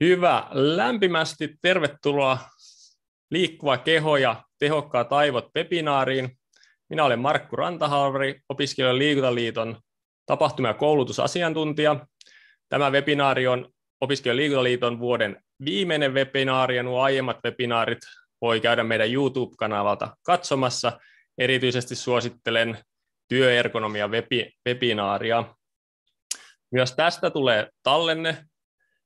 Hyvä. Lämpimästi tervetuloa Liikkuva keho ja tehokkaat aivot webinaariin. Minä olen Markku Rantahalvari, Opiskelijoiden liikuntaliiton tapahtuma- ja koulutusasiantuntija. Tämä webinaari on Opiskelijoiden liikuntaliiton vuoden viimeinen webinaari, ja nuo aiemmat webinaarit voi käydä meidän YouTube-kanavalta katsomassa. Erityisesti suosittelen työergonomia webinaaria. Myös tästä tulee tallenne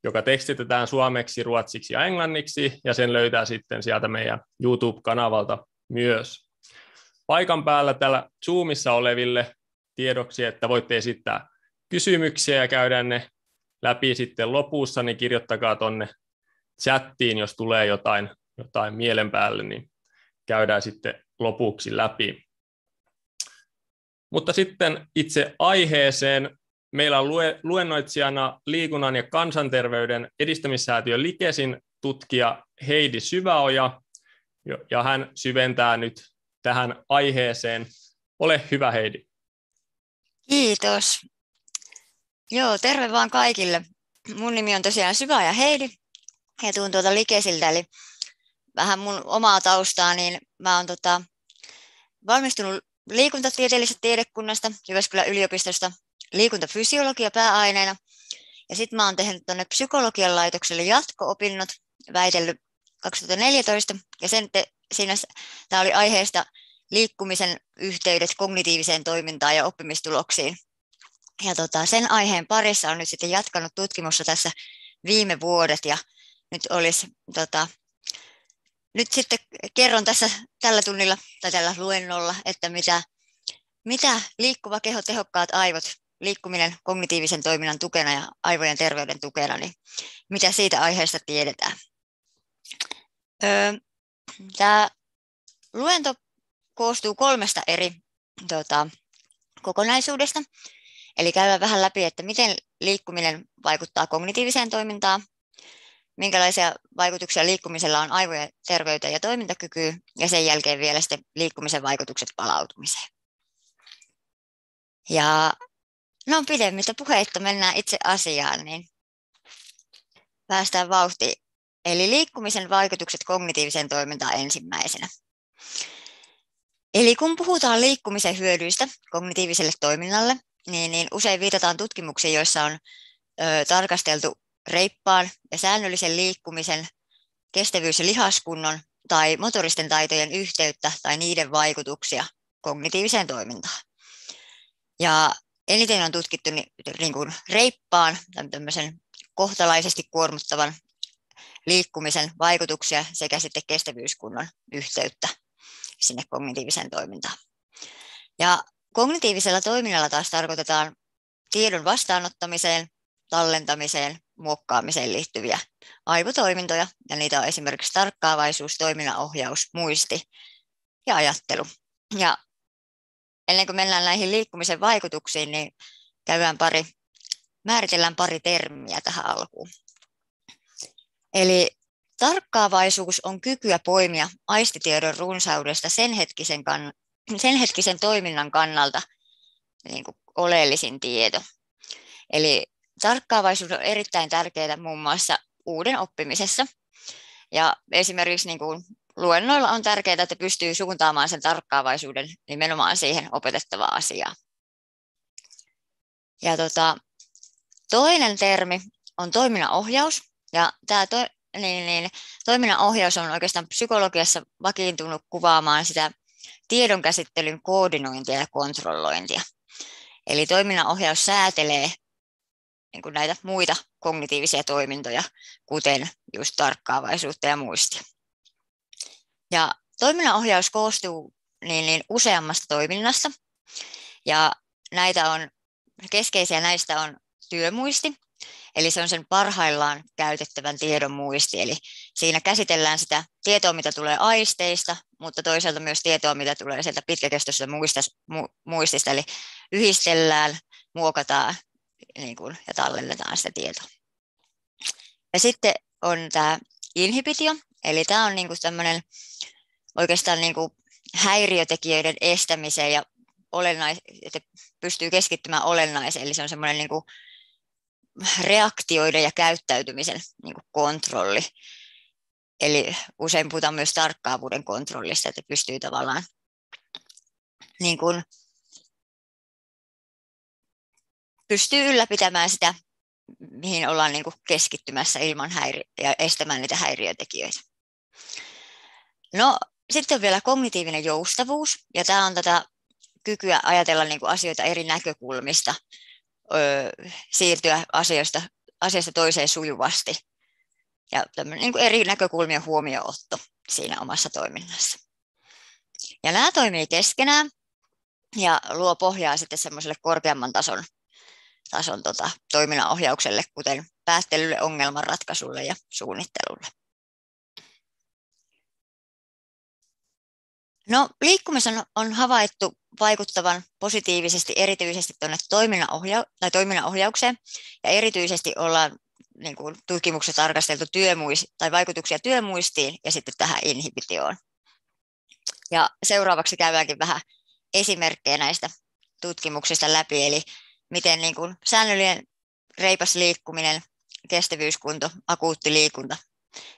joka tekstitetään suomeksi, ruotsiksi ja englanniksi, ja sen löytää sitten sieltä meidän YouTube-kanavalta myös. Paikan päällä täällä Zoomissa oleville tiedoksi, että voitte esittää kysymyksiä ja käydä ne läpi sitten lopussa, niin kirjoittakaa tuonne chattiin, jos tulee jotain, jotain mielen päälle, niin käydään sitten lopuksi läpi. Mutta sitten itse aiheeseen Meillä on luennoitsijana liikunnan ja kansanterveyden edistämissäätiön Likesin tutkija Heidi Syväoja, ja hän syventää nyt tähän aiheeseen. Ole hyvä Heidi. Kiitos. Joo, terve vaan kaikille. Mun nimi on tosiaan Syvä ja Heidi ja tuun tuolta Likesiltä, eli vähän mun omaa taustaa, niin mä oon tota, valmistunut liikuntatieteellisestä tiedekunnasta Jyväskylän yliopistosta liikuntafysiologia pääaineena. Ja sitten mä oon tehnyt tuonne psykologian laitokselle jatko-opinnot, väitellyt 2014, ja sen te, siinä tämä oli aiheesta liikkumisen yhteydet kognitiiviseen toimintaan ja oppimistuloksiin. Ja tota, sen aiheen parissa on nyt sitten jatkanut tutkimusta tässä viime vuodet, ja nyt olisi tota, nyt sitten kerron tässä tällä tunnilla tai tällä luennolla, että mitä, mitä liikkuva keho, tehokkaat aivot liikkuminen kognitiivisen toiminnan tukena ja aivojen terveyden tukena, niin mitä siitä aiheesta tiedetään? Öö, Tämä luento koostuu kolmesta eri tota, kokonaisuudesta. Eli käydään vähän läpi, että miten liikkuminen vaikuttaa kognitiiviseen toimintaan, minkälaisia vaikutuksia liikkumisella on aivojen terveyteen ja toimintakykyyn, ja sen jälkeen vielä sitten liikkumisen vaikutukset palautumiseen. Ja No pidemmittä puheitta mennään itse asiaan, niin päästään vauhtiin. Eli liikkumisen vaikutukset kognitiiviseen toimintaan ensimmäisenä. Eli kun puhutaan liikkumisen hyödyistä kognitiiviselle toiminnalle, niin, niin usein viitataan tutkimuksiin, joissa on ö, tarkasteltu reippaan ja säännöllisen liikkumisen, kestävyys- ja lihaskunnon tai motoristen taitojen yhteyttä tai niiden vaikutuksia kognitiiviseen toimintaan. Ja eniten on tutkittu niin, kuin reippaan, tämmöisen kohtalaisesti kuormuttavan liikkumisen vaikutuksia sekä sitten kestävyyskunnon yhteyttä sinne kognitiiviseen toimintaan. Ja kognitiivisella toiminnalla taas tarkoitetaan tiedon vastaanottamiseen, tallentamiseen, muokkaamiseen liittyviä aivotoimintoja, ja niitä on esimerkiksi tarkkaavaisuus, toiminnanohjaus, muisti ja ajattelu. Ja ennen kuin mennään näihin liikkumisen vaikutuksiin, niin käydään pari, määritellään pari termiä tähän alkuun. Eli tarkkaavaisuus on kykyä poimia aistitiedon runsaudesta sen hetkisen, kann, sen hetkisen toiminnan kannalta niin kuin oleellisin tieto. Eli tarkkaavaisuus on erittäin tärkeää muun muassa uuden oppimisessa. Ja esimerkiksi niin kuin luennoilla on tärkeää, että pystyy suuntaamaan sen tarkkaavaisuuden nimenomaan siihen opetettavaan asiaan. Ja tota, toinen termi on toiminnanohjaus. Ja tämä to, niin, niin, toiminnanohjaus on oikeastaan psykologiassa vakiintunut kuvaamaan sitä tiedonkäsittelyn koordinointia ja kontrollointia. Eli toiminnanohjaus säätelee niin kuin näitä muita kognitiivisia toimintoja, kuten just tarkkaavaisuutta ja muistia. Ja toiminnanohjaus koostuu niin, niin useammasta toiminnasta. Ja näitä on, keskeisiä näistä on työmuisti, eli se on sen parhaillaan käytettävän tiedon muisti. Eli siinä käsitellään sitä tietoa, mitä tulee aisteista, mutta toisaalta myös tietoa, mitä tulee sieltä pitkäkestoisesta muistista. Eli yhdistellään, muokataan niin kuin, ja tallennetaan sitä tietoa. Ja sitten on tämä inhibitio, eli tämä on niin kuin tämmöinen oikeastaan niin kuin häiriötekijöiden estämiseen ja olennais, että pystyy keskittymään olennaiseen. Eli se on semmoinen niin kuin reaktioiden ja käyttäytymisen niin kuin kontrolli. Eli usein puhutaan myös tarkkaavuuden kontrollista, että pystyy tavallaan niin kuin, pystyy ylläpitämään sitä, mihin ollaan niin kuin keskittymässä ilman häiri- ja estämään niitä häiriötekijöitä. No, sitten on vielä kognitiivinen joustavuus, ja tämä on tätä kykyä ajatella niin kuin asioita eri näkökulmista, öö, siirtyä asioista, asiasta toiseen sujuvasti ja niin kuin eri näkökulmien huomiootto siinä omassa toiminnassa. Ja nämä toimii keskenään ja luo pohjaa sitten semmoiselle korkeamman tason, tason tota, toiminnan ohjaukselle, kuten päättelylle, ongelmanratkaisulle ja suunnittelulle. No, liikkumisen on havaittu vaikuttavan positiivisesti erityisesti tuonne toiminnan, ohja- tai toiminnan ohjaukseen, ja erityisesti ollaan niin kuin tutkimuksessa tarkasteltu työmuis- tai vaikutuksia työmuistiin ja sitten tähän inhibitioon. Ja seuraavaksi käydäänkin vähän esimerkkejä näistä tutkimuksista läpi, eli miten niin kuin säännöllinen reipas liikkuminen, kestävyyskunto, akuutti liikunta,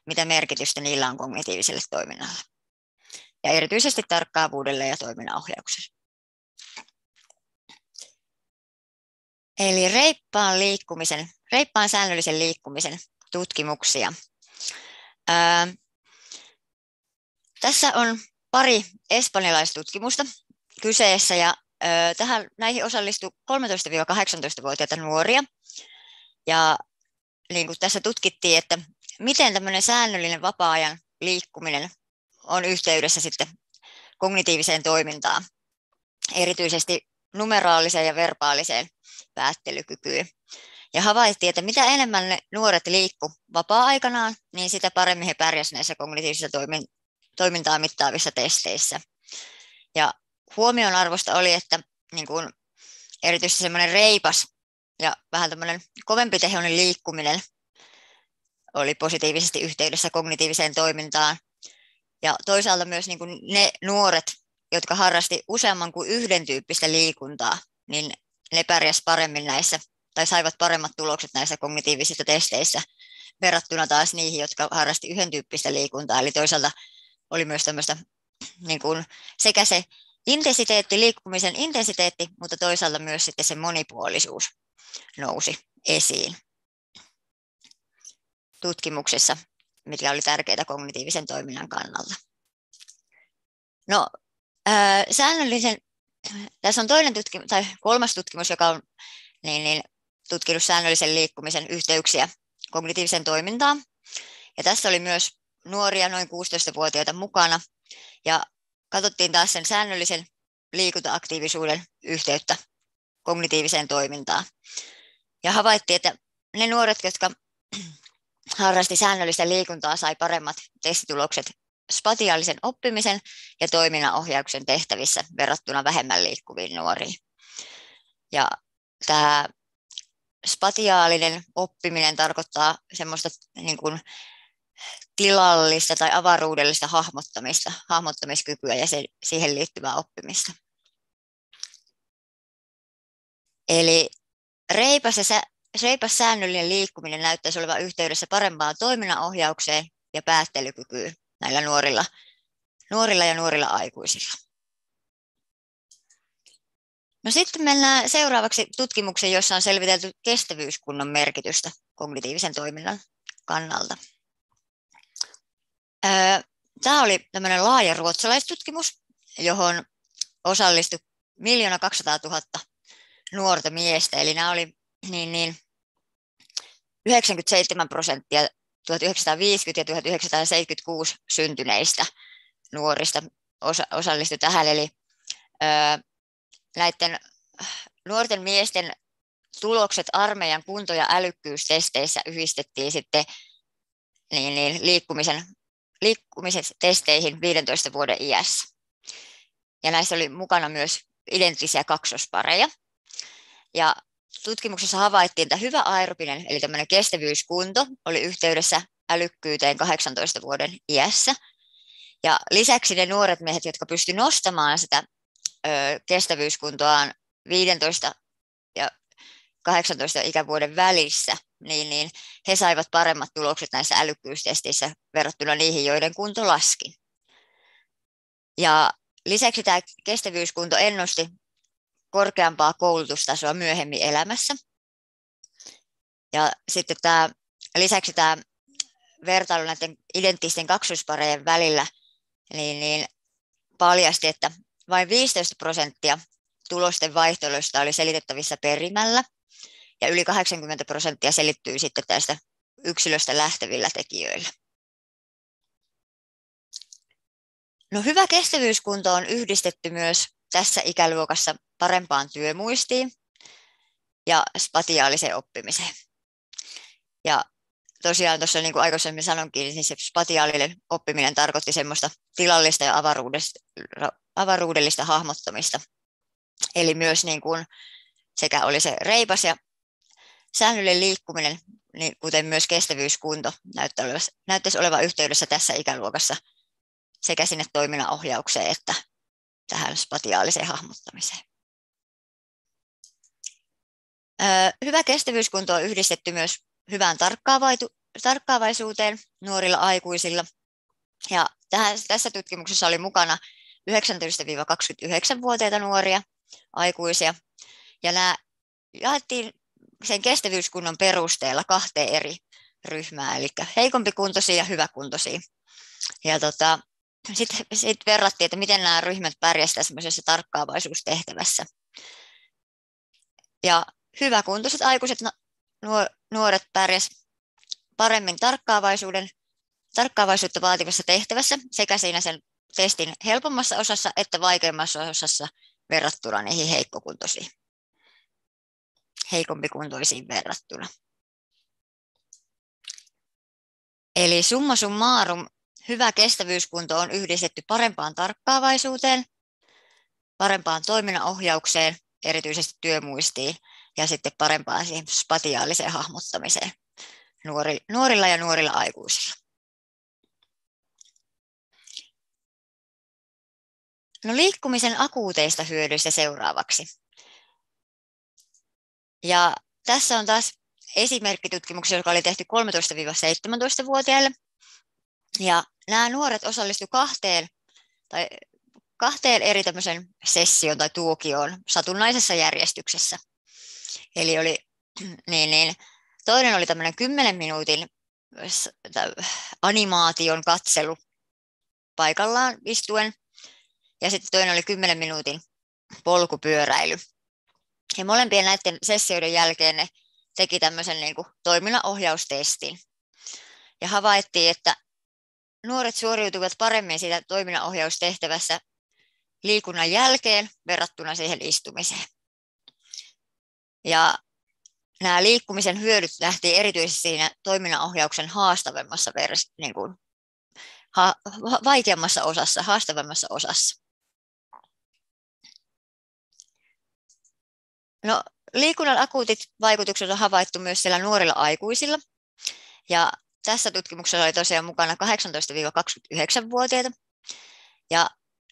mitä merkitystä niillä on kognitiiviselle toiminnalle. Ja erityisesti tarkkaavuudelle ja toiminnanohjaukselle. Eli reippaan liikkumisen, reippaan säännöllisen liikkumisen tutkimuksia. Ää, tässä on pari espanjalaistutkimusta kyseessä ja ää, tähän, näihin osallistui 13-18-vuotiaita nuoria. Ja niin kuin tässä tutkittiin, että miten tämmöinen säännöllinen vapaa-ajan liikkuminen on yhteydessä sitten kognitiiviseen toimintaan, erityisesti numeraaliseen ja verbaaliseen päättelykykyyn. Ja havaittiin, että mitä enemmän ne nuoret liikku vapaa-aikanaan, niin sitä paremmin he pärjäsivät näissä kognitiivisissa toimintaa mittaavissa testeissä. Ja huomion arvosta oli, että niin kuin erityisesti semmoinen reipas ja vähän tämmöinen kovempi tehoinen liikkuminen oli positiivisesti yhteydessä kognitiiviseen toimintaan. Ja toisaalta myös niin kuin ne nuoret, jotka harrasti useamman kuin yhden tyyppistä liikuntaa, niin ne pärjäs paremmin näissä tai saivat paremmat tulokset näissä kognitiivisissa testeissä verrattuna taas niihin, jotka harrasti yhden tyyppistä liikuntaa. Eli toisaalta oli myös tämmöistä niin kuin sekä se intensiteetti, liikkumisen intensiteetti, mutta toisaalta myös sitten se monipuolisuus nousi esiin tutkimuksessa, mitkä oli tärkeitä kognitiivisen toiminnan kannalta. No, ää, säännöllisen, tässä on toinen tutkimus, tai kolmas tutkimus, joka on niin, niin, tutkinut säännöllisen liikkumisen yhteyksiä kognitiiviseen toimintaan. Ja tässä oli myös nuoria, noin 16-vuotiaita mukana, ja katsottiin taas sen säännöllisen liikuntaaktiivisuuden yhteyttä kognitiiviseen toimintaan. Ja havaittiin, että ne nuoret, jotka harrasti säännöllistä liikuntaa, sai paremmat testitulokset spatiaalisen oppimisen ja toiminnan ohjauksen tehtävissä verrattuna vähemmän liikkuviin nuoriin. Ja tämä spatiaalinen oppiminen tarkoittaa semmoista niin kuin tilallista tai avaruudellista hahmottamista, hahmottamiskykyä ja se, siihen liittyvää oppimista. Eli reipas, ja reipas säännöllinen liikkuminen näyttäisi olevan yhteydessä parempaan toiminnanohjaukseen ja päättelykykyyn näillä nuorilla, nuorilla ja nuorilla aikuisilla. No sitten mennään seuraavaksi tutkimukseen, jossa on selvitelty kestävyyskunnon merkitystä kognitiivisen toiminnan kannalta. Tämä oli tämmöinen laaja ruotsalaistutkimus, johon osallistui miljoona 200 000 nuorta miestä, eli nämä oli niin, niin 97 prosenttia 1950 ja 1976 syntyneistä nuorista osa, osallistui tähän, eli ö, näiden nuorten miesten tulokset armeijan kunto- ja älykkyystesteissä yhdistettiin sitten niin, niin, liikkumisen, liikkumisen testeihin 15 vuoden iässä. Ja näissä oli mukana myös identtisiä kaksospareja. Ja tutkimuksessa havaittiin, että hyvä aerobinen, eli tämmöinen kestävyyskunto, oli yhteydessä älykkyyteen 18 vuoden iässä. Ja lisäksi ne nuoret miehet, jotka pystyivät nostamaan sitä ö, kestävyyskuntoaan 15 ja 18 ikävuoden välissä, niin, niin he saivat paremmat tulokset näissä älykkyystesteissä verrattuna niihin, joiden kunto laski. Ja lisäksi tämä kestävyyskunto ennusti korkeampaa koulutustasoa myöhemmin elämässä. Ja sitten tämä, lisäksi tämä vertailu näiden identtisten kaksoisparejen välillä niin, niin paljasti, että vain 15 prosenttia tulosten vaihteluista oli selitettävissä perimällä, ja yli 80 prosenttia selittyy sitten tästä yksilöstä lähtevillä tekijöillä. No hyvä kestävyyskunto on yhdistetty myös tässä ikäluokassa parempaan työmuistiin ja spatiaaliseen oppimiseen. Ja tosiaan tuossa niin kuin aikaisemmin sanonkin, niin se spatiaalinen oppiminen tarkoitti semmoista tilallista ja avaruudellista hahmottamista. Eli myös niin kuin sekä oli se reipas ja säännöllinen liikkuminen, niin kuten myös kestävyyskunto näyttäisi olevan yhteydessä tässä ikäluokassa sekä sinne toiminnanohjaukseen että tähän spatiaaliseen hahmottamiseen. Hyvä kestävyyskunto on yhdistetty myös hyvään tarkkaavaisuuteen nuorilla aikuisilla. Ja tässä tutkimuksessa oli mukana 19-29-vuotiaita nuoria aikuisia. Ja nämä jaettiin sen kestävyyskunnon perusteella kahteen eri ryhmään, eli heikompikuntoisia ja hyväkuntoisia. Ja tota, sitten sit verrattiin, että miten nämä ryhmät pärjäsivät semmoisessa tarkkaavaisuustehtävässä. Ja hyväkuntoiset aikuiset nuoret pärjäsivät paremmin tarkkaavaisuuden, tarkkaavaisuutta vaativassa tehtävässä sekä siinä sen testin helpommassa osassa että vaikeimmassa osassa verrattuna niihin heikkokuntoisiin, heikompikuntoisiin verrattuna. Eli summa summarum, hyvä kestävyyskunto on yhdistetty parempaan tarkkaavaisuuteen, parempaan toiminnanohjaukseen, erityisesti työmuistiin, ja sitten parempaan siihen spatiaaliseen hahmottamiseen nuorilla ja nuorilla aikuisilla. No liikkumisen akuuteista hyödyistä seuraavaksi. Ja tässä on taas esimerkki tutkimuksessa, joka oli tehty 13-17-vuotiaille. Ja nämä nuoret osallistuivat kahteen, tai kahteen eri tämmöisen sessioon tai tuokioon satunnaisessa järjestyksessä. Eli oli, niin, niin, toinen oli tämmöinen 10 minuutin animaation katselu paikallaan istuen, ja sitten toinen oli 10 minuutin polkupyöräily. Ja molempien näiden sessioiden jälkeen ne teki tämmöisen niin kuin toiminnanohjaustestin. Ja havaittiin, että nuoret suoriutuivat paremmin siitä toiminnanohjaustehtävässä liikunnan jälkeen verrattuna siihen istumiseen. Ja nämä liikkumisen hyödyt lähti erityisesti siinä toiminnanohjauksen haastavammassa vers, niin kuin, ha, vaikeammassa osassa, haastavammassa osassa. No, liikunnan akuutit vaikutukset on havaittu myös siellä nuorilla aikuisilla. Ja tässä tutkimuksessa oli tosiaan mukana 18-29-vuotiaita. Ja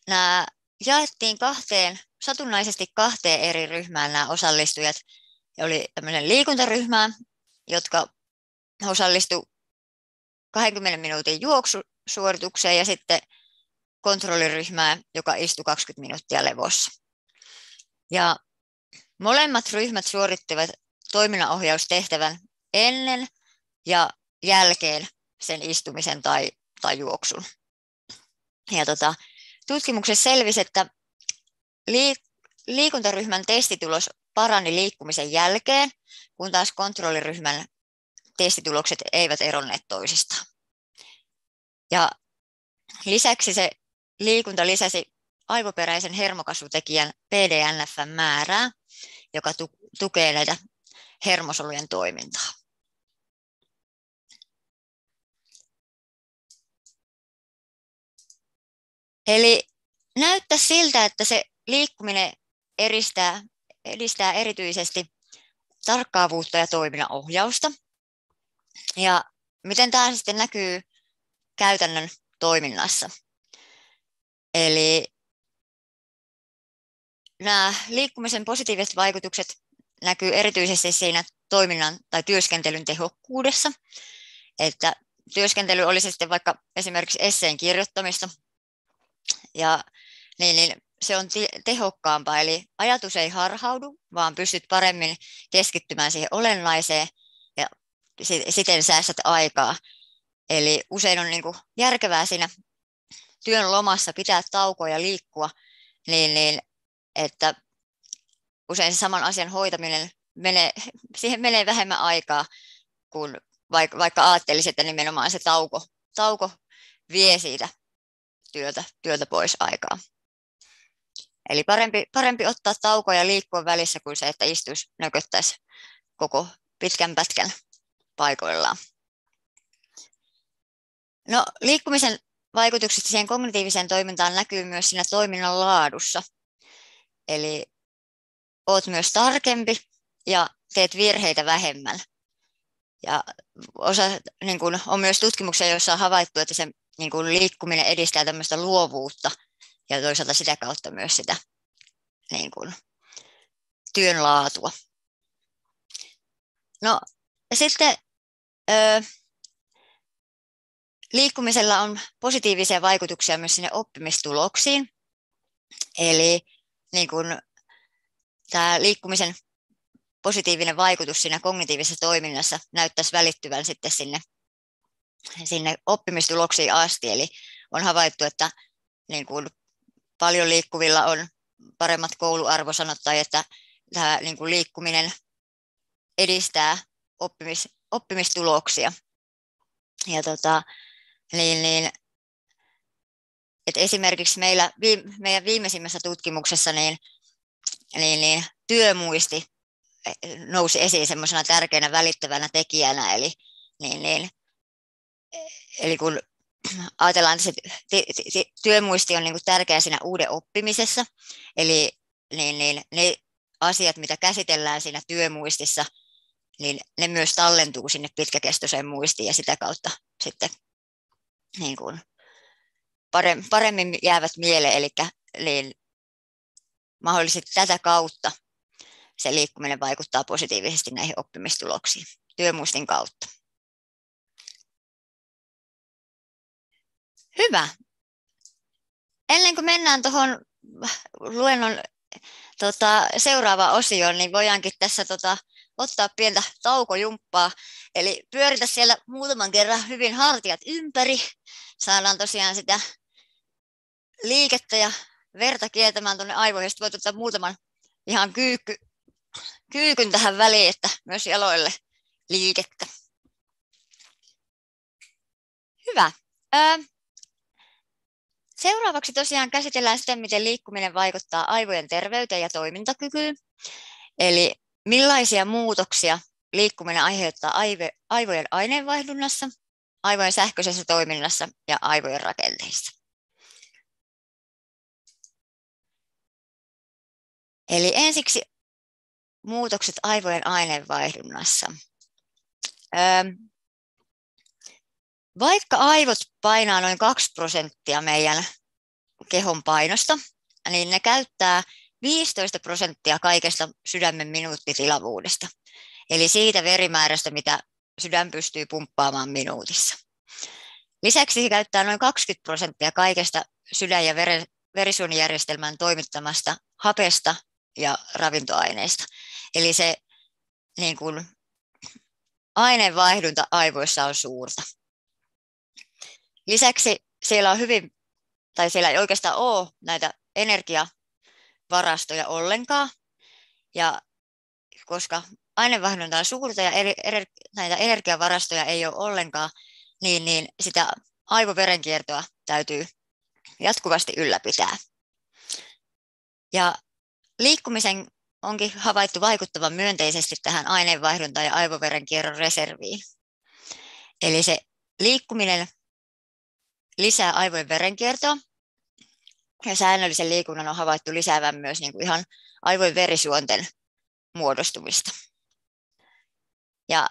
nämä jaettiin kahteen, satunnaisesti kahteen eri ryhmään nämä osallistujat. Ja oli tämmöinen liikuntaryhmä, jotka osallistu 20 minuutin juoksusuoritukseen ja sitten kontrolliryhmää, joka istui 20 minuuttia levossa. Ja Molemmat ryhmät suorittivat toiminnanohjaustehtävän ennen ja jälkeen sen istumisen tai, tai juoksun. Ja tota, tutkimuksessa selvisi, että liikuntaryhmän testitulos parani liikkumisen jälkeen, kun taas kontrolliryhmän testitulokset eivät eronneet toisistaan. Ja lisäksi se liikunta lisäsi aivoperäisen hermokasvutekijän PDNFn määrää, joka tukee näitä hermosolujen toimintaa. Eli näyttää siltä, että se liikkuminen edistää, edistää erityisesti tarkkaavuutta ja toiminnanohjausta. Ja miten tämä sitten näkyy käytännön toiminnassa? Eli nämä liikkumisen positiiviset vaikutukset näkyy erityisesti siinä toiminnan tai työskentelyn tehokkuudessa, että työskentely olisi sitten vaikka esimerkiksi esseen kirjoittamista, ja niin, niin se on tehokkaampaa, eli ajatus ei harhaudu, vaan pystyt paremmin keskittymään siihen olennaiseen ja siten säästät aikaa. Eli usein on niin kuin järkevää siinä työn lomassa pitää taukoja liikkua, niin, niin että usein se saman asian hoitaminen menee, siihen menee vähemmän aikaa kuin vaikka, vaikka ajattelisit, että nimenomaan se tauko, tauko vie siitä työltä, työltä pois aikaa. Eli parempi, parempi ottaa taukoja ja liikkua välissä kuin se, että istuisi nököttäisi koko pitkän pätkän paikoillaan. No, liikkumisen vaikutukset siihen kognitiiviseen toimintaan näkyy myös siinä toiminnan laadussa. Eli olet myös tarkempi ja teet virheitä vähemmän. Ja osa, niin kuin, on myös tutkimuksia, joissa on havaittu, että se niin kuin, liikkuminen edistää tämmöistä luovuutta ja toisaalta sitä kautta myös sitä niin kuin, työn laatua. No sitten ö, liikkumisella on positiivisia vaikutuksia myös sinne oppimistuloksiin. Eli niin kuin, tämä liikkumisen positiivinen vaikutus siinä kognitiivisessa toiminnassa näyttäisi välittyvän sitten sinne, sinne oppimistuloksiin asti. Eli on havaittu, että niin kuin paljon liikkuvilla on paremmat kouluarvosanat tai että tämä niin kuin liikkuminen edistää oppimis, oppimistuloksia. Ja tota, niin, niin, et esimerkiksi meillä, meidän viimeisimmässä tutkimuksessa niin, niin, niin työmuisti nousi esiin semmoisena tärkeänä välittävänä tekijänä. Eli, niin, niin, eli kun ajatellaan, että se työmuisti on niin kuin tärkeä siinä uuden oppimisessa, eli niin, niin, ne asiat, mitä käsitellään siinä työmuistissa, niin ne myös tallentuu sinne pitkäkestoiseen muistiin ja sitä kautta sitten niin kuin paremmin jäävät mieleen, eli niin mahdollisesti tätä kautta se liikkuminen vaikuttaa positiivisesti näihin oppimistuloksiin työmuistin kautta. Hyvä. Ennen kuin mennään tuohon luennon tota, seuraava osio, niin voidaankin tässä tota, ottaa pientä taukojumppaa. Eli pyöritä siellä muutaman kerran hyvin hartiat ympäri. Saadaan tosiaan sitä liikettä ja verta kiertämään tuonne aivoihin. Sitten voit ottaa muutaman ihan kyykky, kyykyn tähän väliin, että myös jaloille liikettä. Hyvä. Seuraavaksi tosiaan käsitellään sitä, miten liikkuminen vaikuttaa aivojen terveyteen ja toimintakykyyn. Eli millaisia muutoksia liikkuminen aiheuttaa aivojen aineenvaihdunnassa, aivojen sähköisessä toiminnassa ja aivojen rakenteissa. Eli ensiksi muutokset aivojen aineenvaihdunnassa. Vaikka aivot painaa noin 2 prosenttia meidän kehon painosta, niin ne käyttää 15 prosenttia kaikesta sydämen minuuttitilavuudesta. Eli siitä verimäärästä, mitä sydän pystyy pumppaamaan minuutissa. Lisäksi se käyttää noin 20 prosenttia kaikesta sydän- ja verisuonijärjestelmän toimittamasta hapesta ja ravintoaineista. Eli se niin kuin, aineenvaihdunta aivoissa on suurta. Lisäksi siellä on hyvin, tai siellä ei oikeastaan ole näitä energiavarastoja ollenkaan. Ja koska aineenvaihdunta on suurta ja eri, eri, näitä energiavarastoja ei ole ollenkaan, niin, niin sitä aivoverenkiertoa täytyy jatkuvasti ylläpitää. Ja liikkumisen onkin havaittu vaikuttavan myönteisesti tähän aineenvaihduntaan ja aivoverenkierron reserviin. Eli se liikkuminen lisää aivojen verenkiertoa. Ja säännöllisen liikunnan on havaittu lisäävän myös niin kuin ihan aivojen verisuonten muodostumista. Ja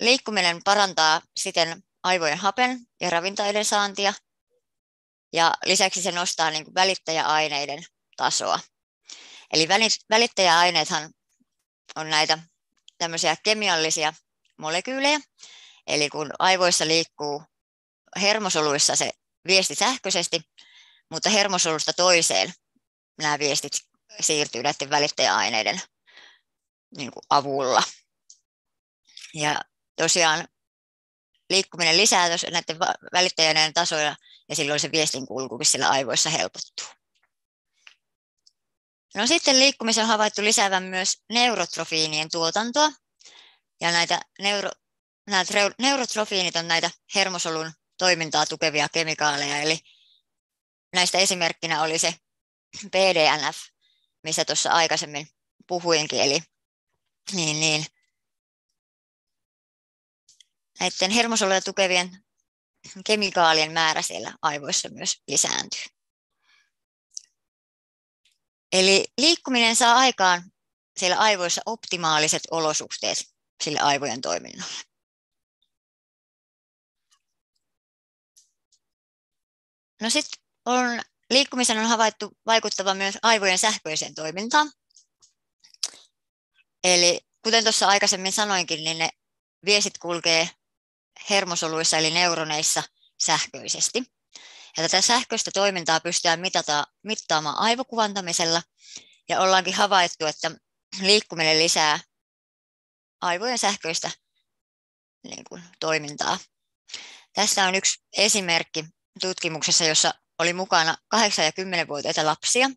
liikkuminen parantaa siten aivojen hapen ja ravintoiden saantia. Ja lisäksi se nostaa niin kuin välittäjäaineiden tasoa. Eli välittäjäaineethan on näitä tämmöisiä kemiallisia molekyylejä. Eli kun aivoissa liikkuu hermosoluissa se viesti sähköisesti, mutta hermosolusta toiseen nämä viestit siirtyy näiden välittäjäaineiden niin kuin avulla. Ja tosiaan liikkuminen lisää näiden välittäjäaineiden tasoja ja silloin se viestin kulkukin siellä aivoissa helpottuu. No sitten liikkumisen on havaittu lisäävän myös neurotrofiinien tuotantoa. Ja näitä neuro, nämä neurotrofiinit on näitä hermosolun toimintaa tukevia kemikaaleja. Eli näistä esimerkkinä oli se PDNF, missä tuossa aikaisemmin puhuinkin. Eli niin, niin, näiden hermosoluja tukevien kemikaalien määrä siellä aivoissa myös lisääntyy. Eli liikkuminen saa aikaan siellä aivoissa optimaaliset olosuhteet sille aivojen toiminnalle. No sitten on, liikkumisen on havaittu vaikuttava myös aivojen sähköiseen toimintaan. Eli kuten tuossa aikaisemmin sanoinkin, niin ne viestit kulkee hermosoluissa eli neuroneissa sähköisesti. Ja tätä sähköistä toimintaa pystytään mitata, mittaamaan aivokuvantamisella ja ollaankin havaittu, että liikkuminen lisää aivojen sähköistä niin kuin, toimintaa. Tässä on yksi esimerkki tutkimuksessa, jossa oli mukana 8- ja 10-vuotiaita lapsia.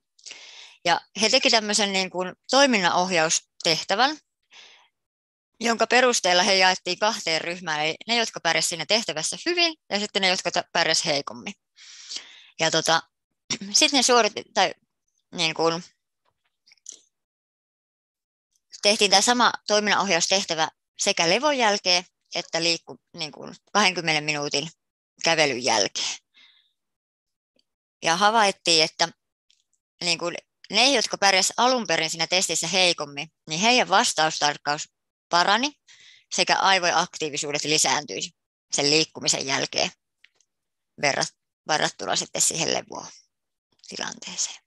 Ja he teki tämmöisen niin kuin, toiminnanohjaustehtävän, jonka perusteella he jaettiin kahteen ryhmään, eli ne, jotka pärjäsivät siinä tehtävässä hyvin, ja sitten ne, jotka pärjäsivät heikommin. Ja tota, sitten ne suoritti, tai niin kuin, tehtiin tämä sama toiminnanohjaustehtävä sekä levon jälkeen että liikku, niin kuin 20 minuutin kävelyn jälkeen. Ja havaittiin, että niin kuin ne, jotka pärjäsivät alun perin siinä testissä heikommin, niin heidän vastaustarkkaus parani sekä aivojen aktiivisuudet lisääntyi sen liikkumisen jälkeen verrattuna sitten siihen levotilanteeseen.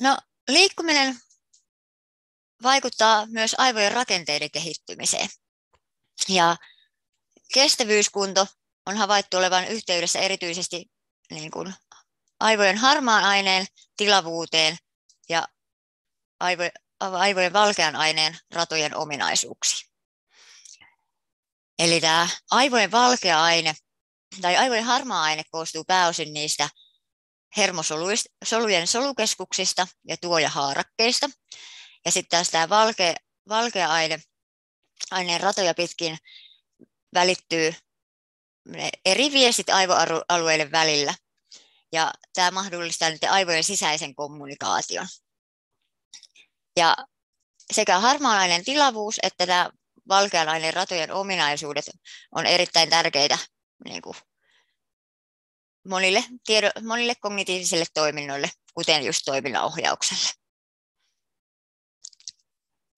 No, liikkuminen vaikuttaa myös aivojen rakenteiden kehittymiseen. Ja kestävyyskunto on havaittu olevan yhteydessä erityisesti niin kuin aivojen harmaan aineen tilavuuteen ja aivojen valkean aineen ratojen ominaisuuksiin. Eli tämä aivojen valkea aine tai aivojen harmaa aine koostuu pääosin niistä hermosolujen solukeskuksista ja tuojahaarakkeista. Ja sitten taas tämä valkea, valkea aine, aineen ratoja pitkin välittyy eri viestit aivoalueiden välillä. Ja tämä mahdollistaa niiden aivojen sisäisen kommunikaation. Ja sekä harmaanainen tilavuus että tämä valkeanaineen ratojen ominaisuudet on erittäin tärkeitä niin kuin monille, tiedo, monille kognitiivisille toiminnoille, kuten just toiminnanohjaukselle.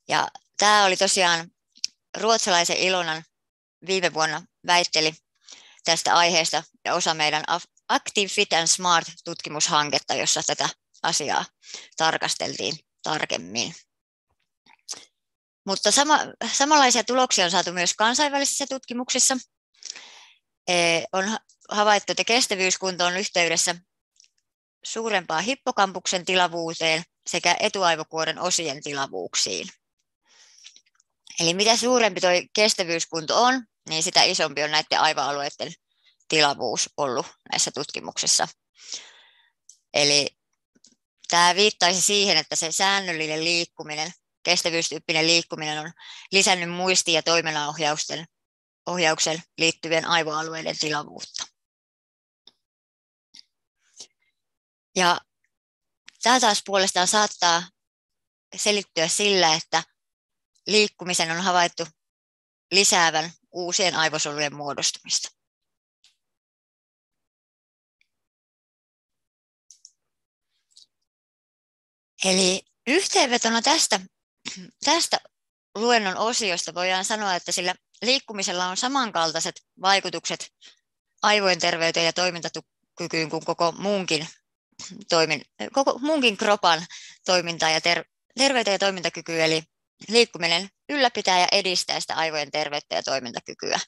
Ja tämä oli tosiaan ruotsalaisen Ilonan viime vuonna väitteli tästä aiheesta ja osa meidän Active Fit and Smart tutkimushanketta, jossa tätä asiaa tarkasteltiin tarkemmin. Mutta sama, samanlaisia tuloksia on saatu myös kansainvälisissä tutkimuksissa. E, on havaittu, että kestävyyskunto on yhteydessä suurempaan hippokampuksen tilavuuteen sekä etuaivokuoren osien tilavuuksiin. Eli mitä suurempi tuo kestävyyskunto on, niin sitä isompi on näiden aivoalueiden tilavuus ollut näissä tutkimuksissa. Eli tämä viittaisi siihen, että se säännöllinen liikkuminen, kestävyystyyppinen liikkuminen on lisännyt muisti- ja toiminnanohjauksen ohjauksen liittyvien aivoalueiden tilavuutta. Ja tämä taas puolestaan saattaa selittyä sillä, että liikkumisen on havaittu lisäävän uusien aivosolujen muodostumista. Eli yhteenvetona tästä, tästä luennon osiosta voidaan sanoa, että sillä liikkumisella on samankaltaiset vaikutukset aivojen terveyteen ja toimintakykyyn kuin koko muunkin toimin, koko munkin kropan toimintaa ja ter, terveyttä ja toimintakykyä, eli liikkuminen ylläpitää ja edistää sitä aivojen terveyttä ja toimintakykyä.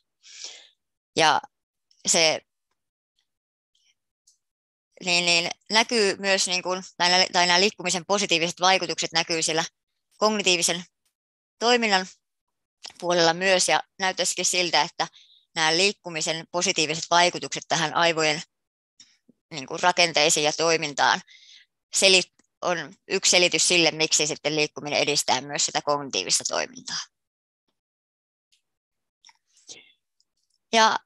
Ja se niin, niin näkyy myös, niin kuin, tai, tai nämä liikkumisen positiiviset vaikutukset näkyy sillä kognitiivisen toiminnan puolella myös, ja näyttäisikin siltä, että nämä liikkumisen positiiviset vaikutukset tähän aivojen niin kuin rakenteisiin ja toimintaan selit, on yksi selitys sille, miksi sitten liikkuminen edistää myös sitä kognitiivista toimintaa. Ja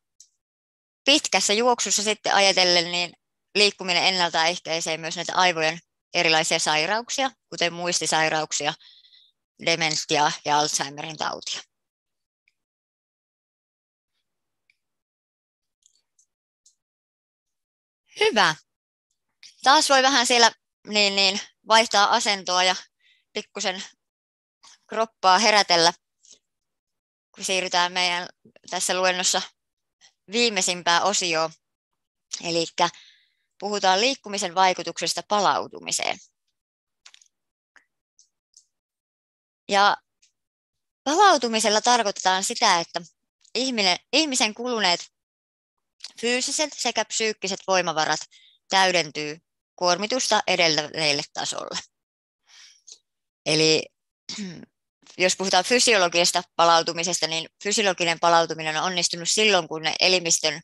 pitkässä juoksussa sitten ajatellen, niin liikkuminen ennaltaehkäisee myös näitä aivojen erilaisia sairauksia, kuten muistisairauksia, dementiaa ja Alzheimerin tautia. Hyvä. Taas voi vähän siellä niin, niin, vaihtaa asentoa ja pikkusen kroppaa herätellä, kun siirrytään meidän tässä luennossa viimeisimpää osioon. Eli puhutaan liikkumisen vaikutuksesta palautumiseen. Ja palautumisella tarkoitetaan sitä, että ihminen, ihmisen kuluneet fyysiset sekä psyykkiset voimavarat täydentyy kuormitusta edeltäneille tasolle. Eli jos puhutaan fysiologisesta palautumisesta, niin fysiologinen palautuminen on onnistunut silloin, kun ne elimistön,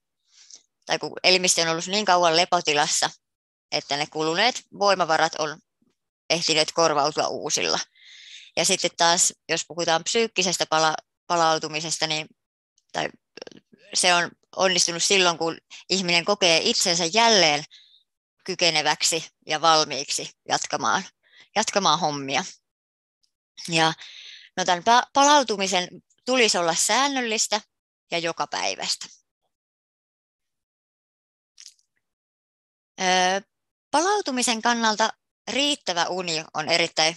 tai kun elimistö on ollut niin kauan lepotilassa, että ne kuluneet voimavarat on ehtineet korvautua uusilla. Ja sitten taas, jos puhutaan psyykkisestä pala- palautumisesta, niin, tai se on onnistunut silloin, kun ihminen kokee itsensä jälleen kykeneväksi ja valmiiksi jatkamaan, jatkamaan hommia. Ja no tämän palautumisen tulisi olla säännöllistä ja joka päivästä. Palautumisen kannalta riittävä uni on erittäin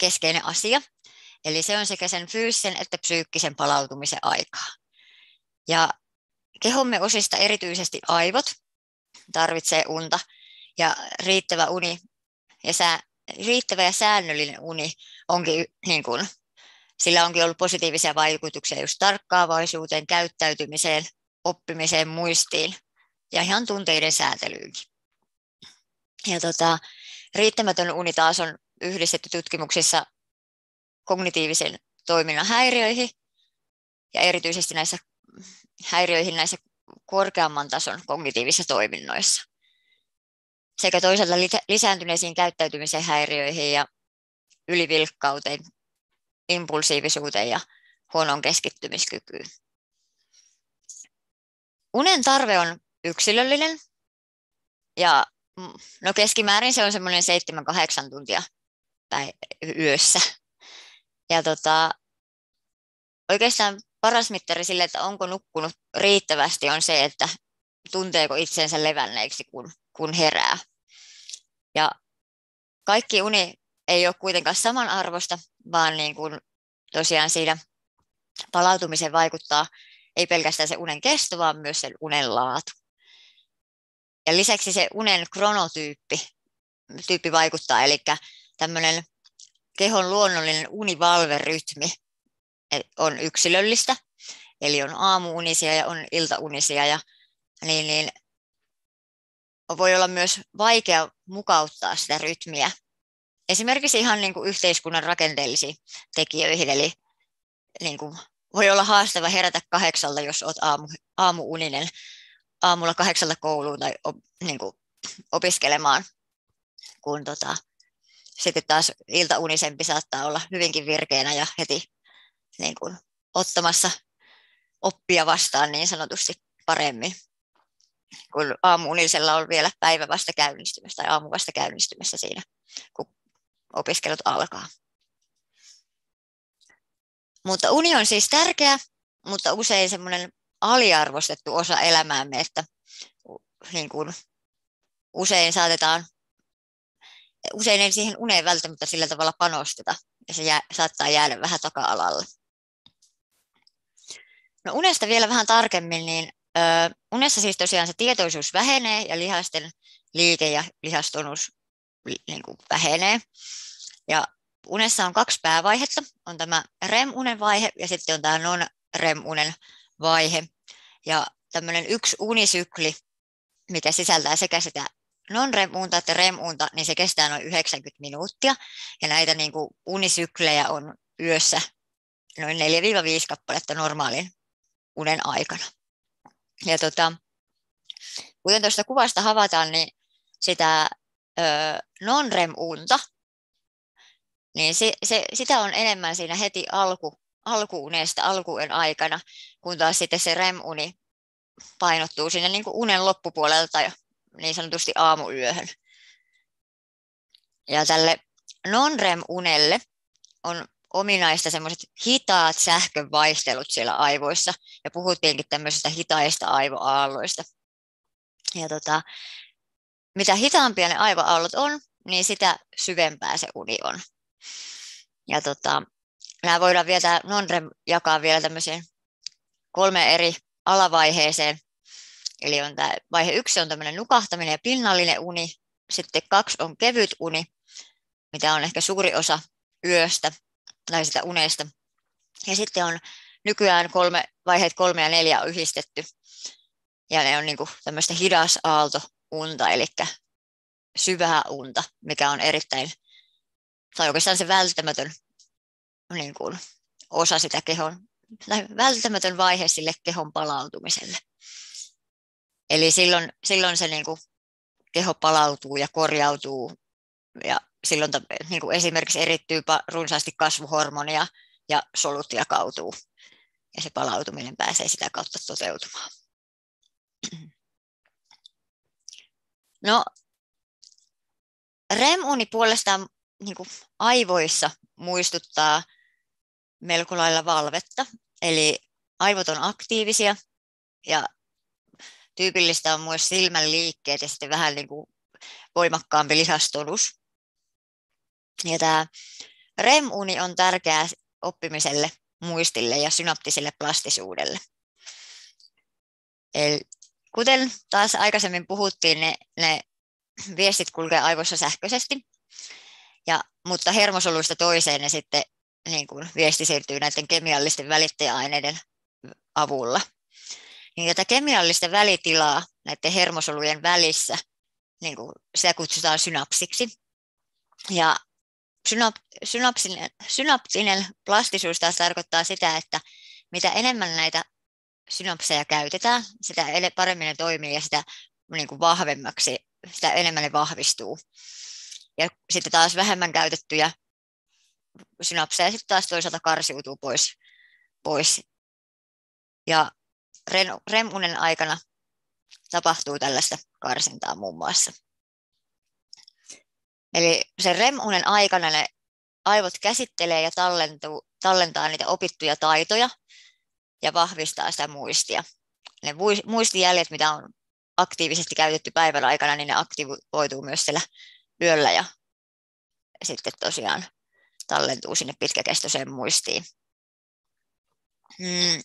keskeinen asia. Eli se on sekä sen fyysisen että psyykkisen palautumisen aikaa. Ja kehomme osista erityisesti aivot tarvitsee unta ja riittävä uni ja sää, riittävä ja säännöllinen uni onkin niin kuin, sillä onkin ollut positiivisia vaikutuksia just tarkkaavaisuuteen, käyttäytymiseen, oppimiseen, muistiin ja ihan tunteiden säätelyynkin. Ja tota, riittämätön uni taas on yhdistetty tutkimuksissa kognitiivisen toiminnan häiriöihin ja erityisesti näissä häiriöihin näissä korkeamman tason kognitiivisissa toiminnoissa sekä toisaalta lisääntyneisiin käyttäytymisen häiriöihin ja ylivilkkauteen, impulsiivisuuteen ja huonon keskittymiskykyyn. Unen tarve on yksilöllinen ja mm, no keskimäärin se on semmoinen 7-8 tuntia yössä. Ja tota, oikeastaan paras mittari sille, että onko nukkunut riittävästi, on se, että tunteeko itsensä levänneeksi, kun, kun herää. Ja kaikki uni ei ole kuitenkaan samanarvosta, vaan niin kuin tosiaan siinä palautumiseen vaikuttaa ei pelkästään se unen kesto, vaan myös sen unen laatu. Ja lisäksi se unen kronotyyppi tyyppi vaikuttaa, eli tämmöinen kehon luonnollinen univalverytmi on yksilöllistä, eli on aamuunisia ja on iltaunisia, ja niin, niin voi olla myös vaikea mukauttaa sitä rytmiä. Esimerkiksi ihan niin kuin yhteiskunnan rakenteellisiin tekijöihin, eli niin kuin voi olla haastava herätä kahdeksalta, jos olet aamu, aamuuninen aamulla kahdeksalta kouluun tai op, niin kuin opiskelemaan, kun tota, sitten taas iltaunisempi saattaa olla hyvinkin virkeänä ja heti niin kuin, ottamassa oppia vastaan niin sanotusti paremmin kun aamuunisella on vielä päivä vasta käynnistymässä tai aamu vasta käynnistymässä siinä, kun opiskelut alkaa. Mutta uni on siis tärkeä, mutta usein semmoinen aliarvostettu osa elämäämme, että niin kuin usein saatetaan, usein ei siihen uneen välttämättä sillä tavalla panosteta, ja se jää, saattaa jäädä vähän taka-alalle. No unesta vielä vähän tarkemmin, niin unessa siis tosiaan se tietoisuus vähenee ja lihasten liike ja lihastonus niin kuin vähenee. Ja unessa on kaksi päävaihetta. On tämä REM-unen vaihe ja sitten on tämä non-REM-unen vaihe. Ja tämmöinen yksi unisykli, mikä sisältää sekä sitä non-REM-unta että REM-unta, niin se kestää noin 90 minuuttia. Ja näitä niin kuin unisyklejä on yössä noin 4-5 kappaletta normaalin unen aikana. Ja tota, kuten tuosta kuvasta havaitaan, niin sitä non-REM-unta, niin se, se, sitä on enemmän siinä heti alku, alkuunesta, alkuun aikana, kun taas sitten se REM-uni painottuu sinne niin kuin unen loppupuolelta ja niin sanotusti aamuyöhön. Ja tälle non-REM-unelle on ominaista semmoiset hitaat sähkövaistelut siellä aivoissa, ja puhuttiinkin tämmöisistä hitaista aivoaalloista. Ja tota, mitä hitaampia ne aivoaallot on, niin sitä syvempää se uni on. Ja tota, nämä voidaan vielä, non-REM jakaa vielä tämmöiseen kolme eri alavaiheeseen. Eli on tämä, vaihe yksi on tämmöinen nukahtaminen ja pinnallinen uni. Sitten kaksi on kevyt uni, mitä on ehkä suuri osa yöstä tai sitä unesta. Ja sitten on nykyään kolme, vaiheet kolme ja neljä on yhdistetty. Ja ne on niin kuin tämmöistä hidas aalto unta, eli syvää unta, mikä on erittäin, tai oikeastaan se välttämätön niin kuin, osa sitä kehon, tai välttämätön vaihe sille kehon palautumiselle. Eli silloin, silloin se niin kuin, keho palautuu ja korjautuu, ja silloin niin kuin esimerkiksi erittyy runsaasti kasvuhormonia ja solut jakautuu, ja se palautuminen pääsee sitä kautta toteutumaan. No, REM-uni puolestaan niin kuin aivoissa muistuttaa melko lailla valvetta. Eli aivot on aktiivisia ja tyypillistä on myös silmän liikkeet ja sitten vähän niin kuin voimakkaampi lihastonus. Ja tämä REM-uni on tärkeää oppimiselle, muistille ja synaptiselle plastisuudelle. Eli kuten taas aikaisemmin puhuttiin, ne, ne viestit kulkee aivoissa sähköisesti, ja, mutta hermosoluista toiseen ne sitten niin kuin viesti siirtyy näiden kemiallisten välittäjäaineiden avulla. Niin tätä kemiallista välitilaa näiden hermosolujen välissä, niin kuin sitä kutsutaan synapsiksi. Ja synap, synapsinen, synaptinen plastisuus taas tarkoittaa sitä, että mitä enemmän näitä synapseja käytetään, sitä paremmin ne toimii ja sitä niin kuin vahvemmaksi, sitä enemmän ne vahvistuu. Ja sitten taas vähemmän käytettyjä synapseja sitten taas toisaalta karsiutuu pois. pois. Ja REM-unen aikana tapahtuu tällaista karsintaa muun muassa. Eli sen REM-unen aikana ne aivot käsittelee ja tallentuu, tallentaa niitä opittuja taitoja ja vahvistaa sitä muistia. Ne muistijäljet, mitä on aktiivisesti käytetty päivän aikana, niin ne aktivoituu myös siellä yöllä ja sitten tosiaan tallentuu sinne pitkäkestoiseen muistiin. Hmm.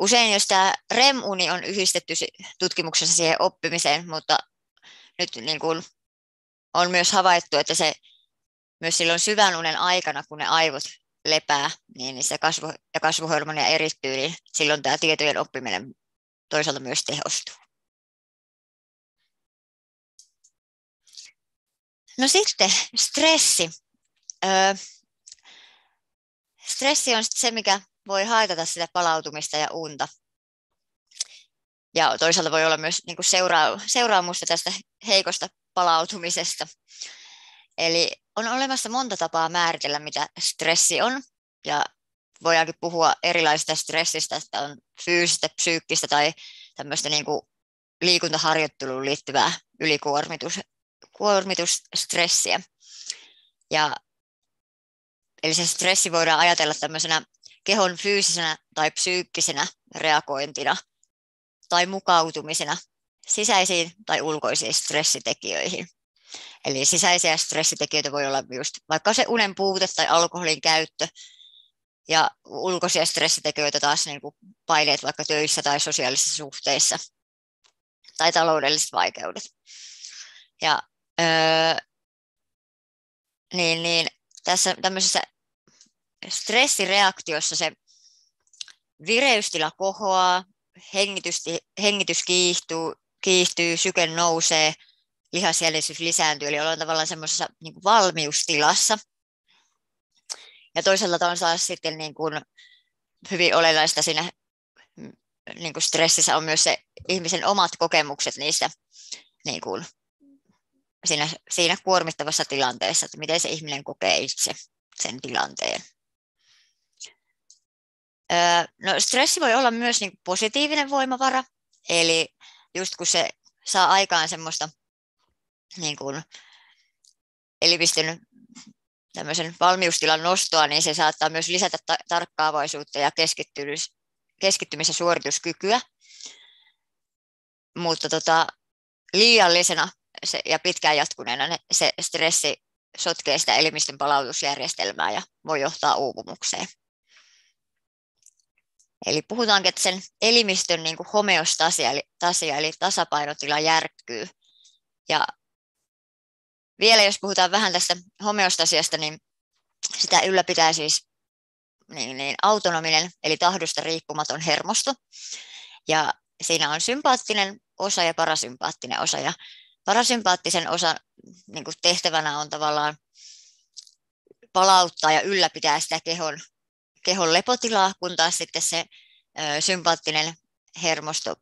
Usein jos tämä REM-uni on yhdistetty tutkimuksessa siihen oppimiseen, mutta nyt niin kuin on myös havaittu, että se myös silloin syvän unen aikana, kun ne aivot lepää, niin se kasvu, ja kasvuhormonia erittyy, niin silloin tämä tietojen oppiminen toisaalta myös tehostuu. No sitten stressi. Öö, stressi on se, mikä voi haitata sitä palautumista ja unta. Ja toisaalta voi olla myös niin kuin seuraa, seuraamusta tästä heikosta palautumisesta. Eli on olemassa monta tapaa määritellä, mitä stressi on. Ja voidaankin puhua erilaisista stressistä, että on fyysistä, psyykkistä tai tämmöistä niin kuin liikuntaharjoitteluun liittyvää ylikuormitus, kuormitusstressiä. Ja, eli se stressi voidaan ajatella tämmöisenä kehon fyysisenä tai psyykkisenä reagointina tai mukautumisena sisäisiin tai ulkoisiin stressitekijöihin. Eli sisäisiä stressitekijöitä voi olla just vaikka se unen puute tai alkoholin käyttö, ja ulkoisia stressitekijöitä taas niin kuin paineet vaikka töissä tai sosiaalisissa suhteissa tai taloudelliset vaikeudet. Ja öö, niin, niin tässä tämmöisessä stressireaktiossa se vireystila kohoaa, hengitys, hengitys kiihtyy, kiihtyy, syke nousee, lihasjäljitys lisääntyy, eli ollaan tavallaan semmoisessa niin valmiustilassa. Ja toisaalta on taas sitten niin kuin hyvin olennaista siinä niin kuin stressissä on myös se ihmisen omat kokemukset niistä niin kuin siinä, siinä kuormittavassa tilanteessa, että miten se ihminen kokee itse sen tilanteen. No, stressi voi olla myös niin positiivinen voimavara, eli just kun se saa aikaan semmoista niin kuin elimistön tämmöisen valmiustilan nostoa, niin se saattaa myös lisätä ta- tarkkaavaisuutta ja keskittymis- ja suorituskykyä. Mutta tota, liiallisena se, ja pitkään jatkuneena se stressi sotkee sitä elimistön palautusjärjestelmää ja voi johtaa uupumukseen. Eli puhutaankin, että sen elimistön niin kuin homeostasia eli, tasia, eli tasapainotila järkkyy. Ja vielä jos puhutaan vähän tästä homeostasiasta, niin sitä ylläpitää siis niin, niin, autonominen eli tahdosta riippumaton hermosto. Ja siinä on sympaattinen osa ja parasympaattinen osa. Ja parasympaattisen osan niin kuin tehtävänä on tavallaan palauttaa ja ylläpitää sitä kehon, kehon lepotilaa, kun taas sitten se ö, sympaattinen hermosto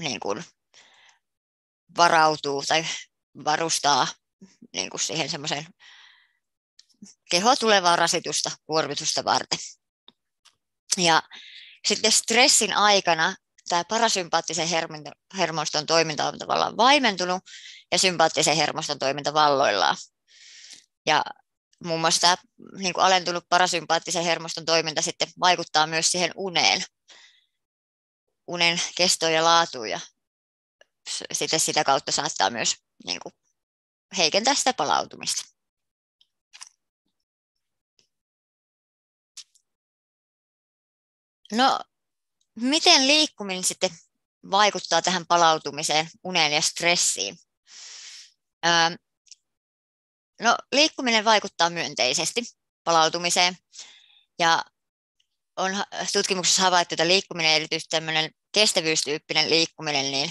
niin kuin varautuu tai varustaa niin kuin siihen semmoiseen keho tulevaa rasitusta, kuormitusta varten. Ja sitten stressin aikana tämä parasympaattisen hermoston toiminta on tavallaan vaimentunut ja sympaattisen hermoston toiminta valloillaan. Ja muun muassa tämä niin kuin alentunut parasympaattisen hermoston toiminta sitten vaikuttaa myös siihen uneen, unen kestoon ja laatuun ja sitten sitä kautta saattaa myös niin kuin, heikentää sitä palautumista. No, miten liikkuminen sitten vaikuttaa tähän palautumiseen, uneen ja stressiin? No, liikkuminen vaikuttaa myönteisesti palautumiseen. Ja on tutkimuksessa havaittu, että liikkuminen, erityisesti tämmöinen kestävyystyyppinen liikkuminen, niin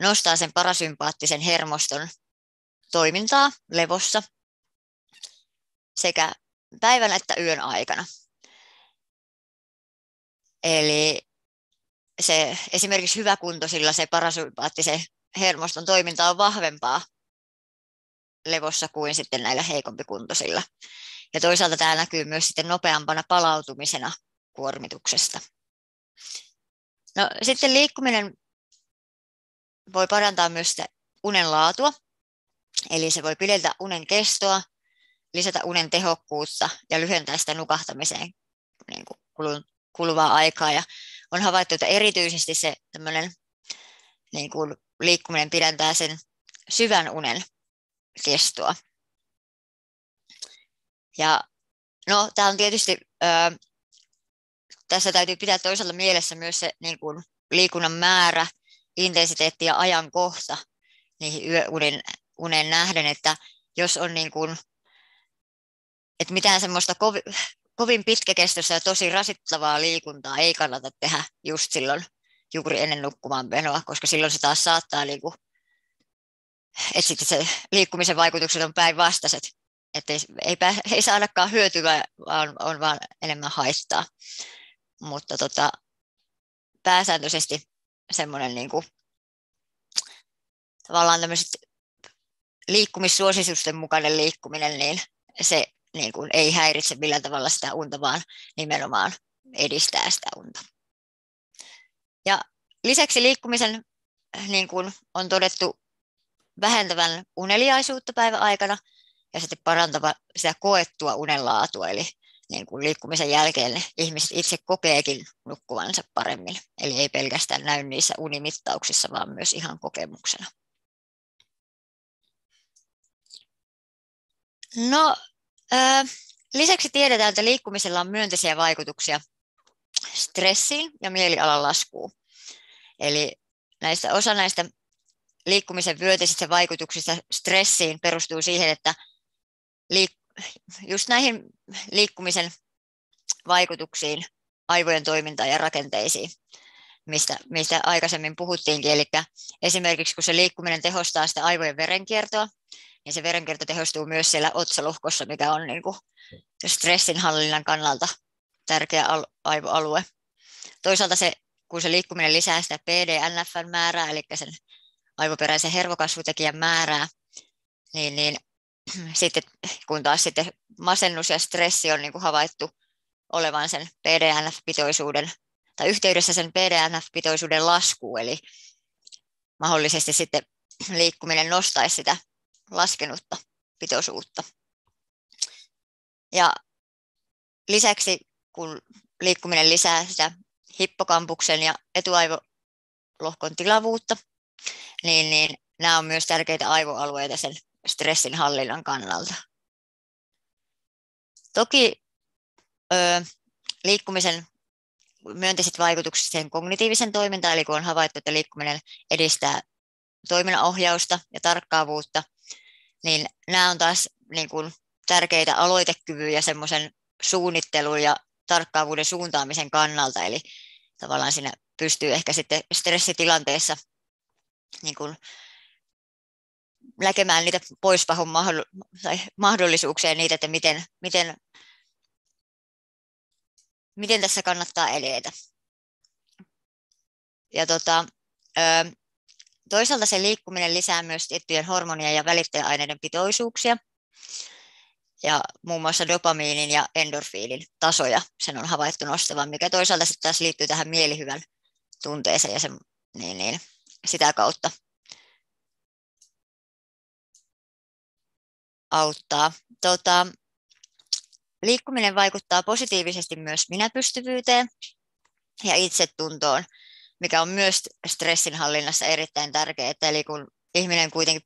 nostaa sen parasympaattisen hermoston toimintaa levossa sekä päivän että yön aikana. Eli se esimerkiksi hyväkuntoisilla se parasympaattisen hermoston toiminta on vahvempaa levossa kuin sitten näillä heikompikuntoisilla. Ja toisaalta tämä näkyy myös sitten nopeampana palautumisena kuormituksesta. No, sitten liikkuminen voi parantaa myös sitä unen laatua, eli se voi pidentää unen kestoa, lisätä unen tehokkuutta ja lyhentää sitä nukahtamiseen niin kuin kuluvaa aikaa. Ja on havaittu, että erityisesti se niin kuin liikkuminen pidentää sen syvän unen kestoa. Ja no, tämä on tietysti, ö, tässä täytyy pitää toisaalta mielessä myös se niin kuin liikunnan määrä, intensiteetti ja ajankohta niihin yöunen unen nähden, että jos on niin kuin, että mitään semmoista kovin, kovin pitkäkestoista ja tosi rasittavaa liikuntaa ei kannata tehdä just silloin juuri ennen nukkumaan menoa, koska silloin se taas saattaa niin kuin että sitten se liikkumisen vaikutukset on päinvastaiset, että ei, ei, ei saadakaan hyötyä, vaan on vaan enemmän haittaa. Mutta tota, pääsääntöisesti semmoinen niin kuin, tavallaan tämmöiset liikkumissuositusten mukainen liikkuminen, niin se niin kuin, ei häiritse millään tavalla sitä unta, vaan nimenomaan edistää sitä unta. Ja lisäksi liikkumisen niin kuin on todettu vähentävän uneliaisuutta päivän aikana ja sitten parantava sitä koettua unenlaatua, eli niin kuin liikkumisen jälkeen ihmiset itse kokeekin nukkuvansa paremmin. Eli ei pelkästään näy niissä unimittauksissa, vaan myös ihan kokemuksena. No, äh, lisäksi tiedetään, että liikkumisella on myönteisiä vaikutuksia stressiin ja mielialan laskuun. Eli näistä, osa näistä liikkumisen vyöteisistä vaikutuksista stressiin perustuu siihen, että liik- just näihin liikkumisen vaikutuksiin aivojen toimintaan ja rakenteisiin, mistä, mistä aikaisemmin puhuttiinkin. Eli esimerkiksi kun se liikkuminen tehostaa sitä aivojen verenkiertoa, niin se verenkierto tehostuu myös siellä otsalohkossa, mikä on niin kuin stressinhallinnan kannalta tärkeä aivoalue. Toisaalta se, kun se liikkuminen lisää sitä PDNFn määrää, eli sen aivoperäisen hervokasvutekijän määrää, niin, niin sitten kun taas sitten masennus ja stressi on niin kuin havaittu olevan sen PDNF-pitoisuuden tai yhteydessä sen PDNF-pitoisuuden laskuun, eli mahdollisesti sitten liikkuminen nostaisi sitä laskenutta pitoisuutta. Ja lisäksi kun liikkuminen lisää sitä hippokampuksen ja etuaivolohkon tilavuutta, niin, niin nämä on myös tärkeitä aivoalueita sen stressin hallinnan kannalta. Toki ö, liikkumisen myönteiset vaikutukset sen kognitiivisen toimintaan, eli kun on havaittu, että liikkuminen edistää toiminnanohjausta ja tarkkaavuutta, niin nämä on taas niin kuin, tärkeitä aloitekyvyn ja semmoisen suunnittelun ja tarkkaavuuden suuntaamisen kannalta, eli tavallaan siinä pystyy ehkä sitten stressitilanteessa niin kuin näkemään niitä poispahun mahdollisuuksia niitä, että miten, miten, miten tässä kannattaa edetä. Ja tota, toisaalta se liikkuminen lisää myös tiettyjen hormonien ja välittäjäaineiden pitoisuuksia. Ja muun muassa dopamiinin ja endorfiinin tasoja sen on havaittu nostavan, mikä toisaalta sitten taas liittyy tähän mielihyvän tunteeseen ja sen, niin, niin, sitä kautta auttaa. Tota, liikkuminen vaikuttaa positiivisesti myös minäpystyvyyteen ja itsetuntoon, mikä on myös stressinhallinnassa erittäin tärkeää. Eli kun ihminen kuitenkin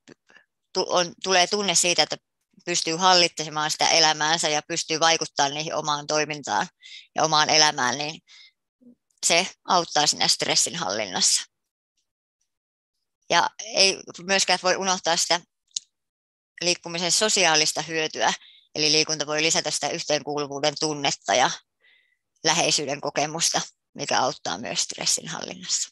on, tulee tunne siitä, että pystyy hallitsemaan sitä elämäänsä ja pystyy vaikuttamaan niihin omaan toimintaan ja omaan elämään, niin se auttaa siinä stressinhallinnassa. Ja ei myöskään voi unohtaa sitä liikkumisen sosiaalista hyötyä, eli liikunta voi lisätä sitä yhteenkuuluvuuden tunnetta ja läheisyyden kokemusta, mikä auttaa myös stressinhallinnassa.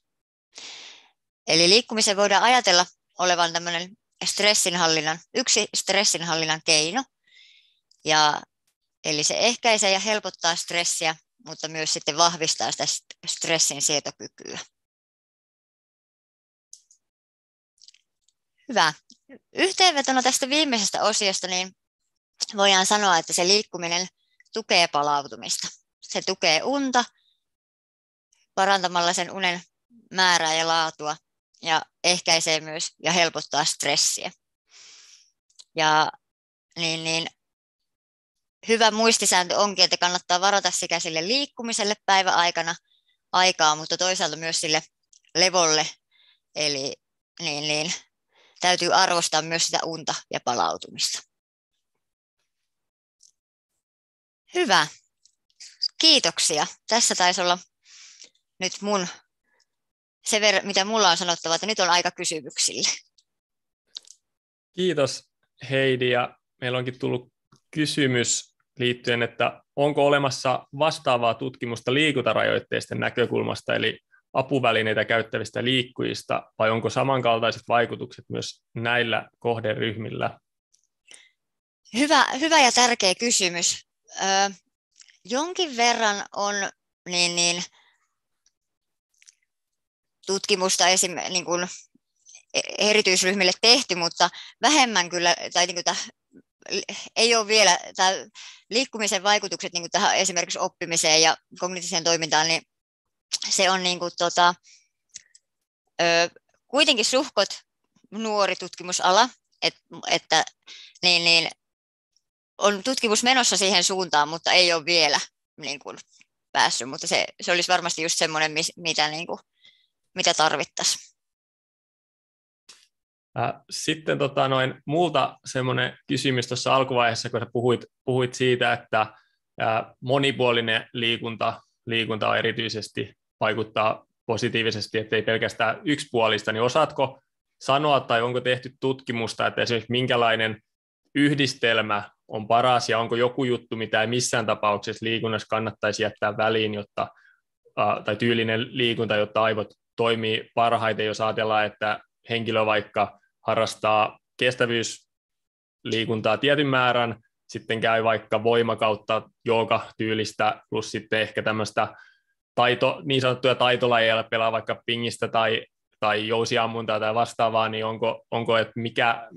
Eli liikkumisen voidaan ajatella olevan tämmöinen stressinhallinnan, yksi stressinhallinnan keino. Ja, eli se ehkäisee ja helpottaa stressiä, mutta myös sitten vahvistaa sitä stressin sietokykyä. Hyvä. Yhteenvetona tästä viimeisestä osiosta niin voidaan sanoa, että se liikkuminen tukee palautumista. Se tukee unta parantamalla sen unen määrää ja laatua ja ehkäisee myös ja helpottaa stressiä. Ja niin, niin, hyvä muistisääntö onkin, että kannattaa varata sekä sille liikkumiselle päiväaikana aikaa, mutta toisaalta myös sille levolle. Eli niin, niin, täytyy arvostaa myös sitä unta ja palautumista. Hyvä. Kiitoksia. Tässä taisi olla nyt mun se ver- mitä mulla on sanottava, että nyt on aika kysymyksille. Kiitos Heidi ja meillä onkin tullut kysymys liittyen, että onko olemassa vastaavaa tutkimusta liikuntarajoitteisten näkökulmasta, eli apuvälineitä käyttävistä liikkujista, vai onko samankaltaiset vaikutukset myös näillä kohderyhmillä? Hyvä, hyvä ja tärkeä kysymys. Ö, jonkin verran on niin, niin, tutkimusta esim, niin kuin erityisryhmille tehty, mutta vähemmän kyllä, tai niin kuin tämä, ei ole vielä, tämä liikkumisen vaikutukset niin kuin tähän esimerkiksi oppimiseen ja kognitiiviseen toimintaan, niin se on niin kuin, tota, ö, kuitenkin suhkot nuori tutkimusala, et, että niin, niin, on tutkimus menossa siihen suuntaan, mutta ei ole vielä niin kuin, päässyt, mutta se, se olisi varmasti just semmoinen, mitä niin kuin, mitä tarvittaisiin. Sitten tota, noin, multa semmoinen kysymys tuossa alkuvaiheessa, kun sä puhuit, puhuit siitä, että monipuolinen liikunta, liikunta on erityisesti vaikuttaa positiivisesti, ettei pelkästään yksipuolista, niin osaatko sanoa tai onko tehty tutkimusta, että esimerkiksi minkälainen yhdistelmä on paras ja onko joku juttu, mitä ei missään tapauksessa liikunnassa kannattaisi jättää väliin, jotta, tai tyylinen liikunta, jotta aivot toimii parhaiten, jos ajatellaan, että henkilö vaikka harrastaa kestävyysliikuntaa tietyn määrän, sitten käy vaikka voimakautta jooga-tyylistä, plus sitten ehkä tämmöistä taito, niin sanottuja taitolajeja, pelaa vaikka pingistä tai, tai jousiammuntaa tai vastaavaa, niin onko, onko että mikä,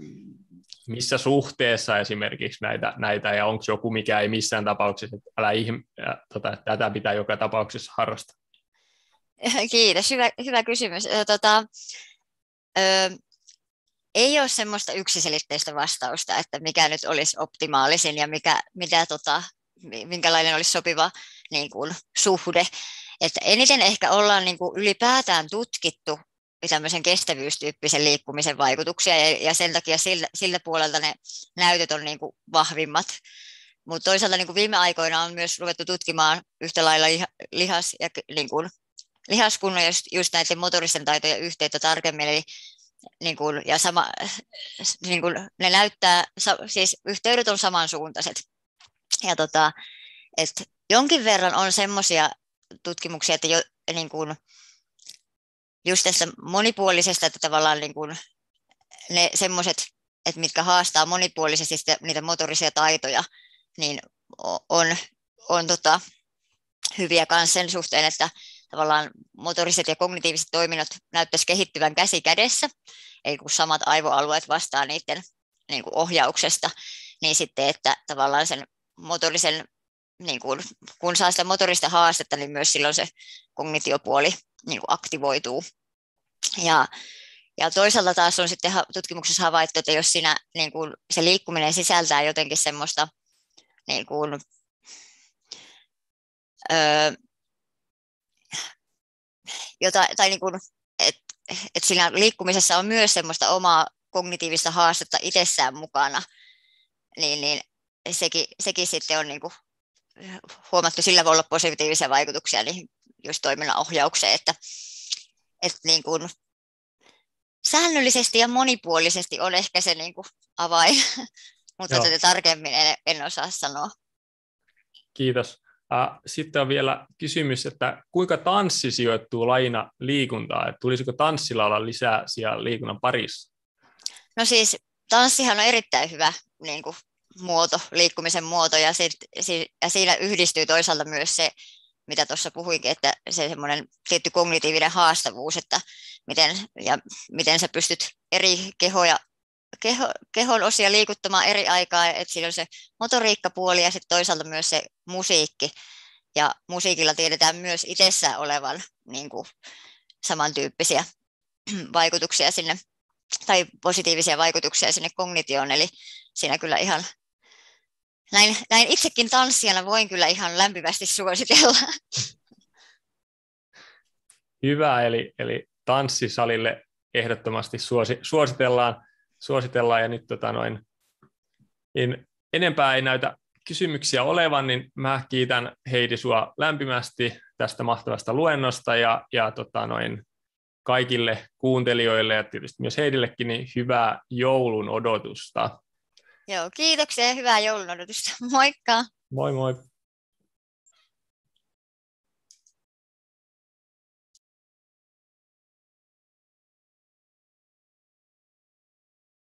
missä suhteessa esimerkiksi näitä, näitä ja onko joku, mikä ei missään tapauksessa, että älä ihme, ja, tota, tätä pitää joka tapauksessa harrastaa? Kiitos, hyvä, hyvä kysymys. Tota, ö, ei ole semmoista yksiselitteistä vastausta, että mikä nyt olisi optimaalisin ja mikä, mitä, tota, minkälainen olisi sopiva niin kuin, suhde. Että eniten ehkä ollaan niin kuin, ylipäätään tutkittu tämmöisen kestävyystyyppisen liikkumisen vaikutuksia, ja, ja sen takia sillä, sillä puolelta ne näytöt on niin kuin, vahvimmat. Mutta toisaalta niin kuin viime aikoina on myös ruvettu tutkimaan yhtä lailla lihas- ja niin kuin, lihaskunnon ja just, just näiden motoristen taitojen yhteyttä tarkemmin. Eli niin kuin, ja sama, niin kuin, ne näyttää, siis yhteydet on samansuuntaiset. Ja tota, et jonkin verran on semmoisia tutkimuksia, että jo, niin kuin, just tässä monipuolisesta, että tavallaan niin kuin, ne semmoiset, että mitkä haastaa monipuolisesti sitä, niitä motorisia taitoja, niin on, on tota, hyviä myös sen suhteen, että tavallaan motoriset ja kognitiiviset toiminnot näyttäisi kehittyvän käsi kädessä, eli kun samat aivoalueet vastaa niiden niin kuin ohjauksesta, niin sitten, että tavallaan sen motorisen, niin kuin, kun saa sitä motorista haastetta, niin myös silloin se kognitiopuoli niin kuin aktivoituu. Ja, ja toisaalta taas on sitten tutkimuksessa havaittu, että jos siinä niin kuin se liikkuminen sisältää jotenkin semmoista niin kuin, öö, jota, tai niin kuin, että et siinä liikkumisessa on myös semmoista omaa kognitiivista haastetta itsessään mukana, niin, niin sekin, sekin sitten on niin kuin huomattu, sillä voi olla positiivisia vaikutuksia niin just toiminnan ohjaukseen, että, että niin kuin säännöllisesti ja monipuolisesti on ehkä se niin kuin avain, mutta tätä tarkemmin en, en osaa sanoa. Kiitos. Sitten on vielä kysymys, että kuinka tanssi sijoittuu lajina liikuntaa? Että tulisiko tanssilla olla lisää siellä liikunnan parissa? No siis tanssihan on erittäin hyvä niin kuin, muoto, liikkumisen muoto, ja, sit, ja siinä yhdistyy toisaalta myös se, mitä tuossa puhuinkin, että se semmoinen tietty kognitiivinen haastavuus, että miten, ja miten sä pystyt eri kehoja keho, kehon osia liikuttamaan eri aikaa, että siinä on se motoriikkapuoli ja sitten toisaalta myös se musiikki. Ja musiikilla tiedetään myös itsessään olevan niin kuin, samantyyppisiä vaikutuksia sinne, tai positiivisia vaikutuksia sinne kognitioon, eli siinä kyllä ihan näin, näin itsekin tanssijana voin kyllä ihan lämpimästi suositella. Hyvä, eli, eli tanssisalille ehdottomasti suosi, suositellaan suositellaan. Ja nyt tota noin, niin enempää ei näytä kysymyksiä olevan, niin mä kiitän Heidi sua lämpimästi tästä mahtavasta luennosta ja, ja tota noin, kaikille kuuntelijoille ja tietysti myös Heidillekin niin hyvää joulun odotusta. Joo, kiitoksia ja hyvää joulun odotusta. Moikka! Moi moi!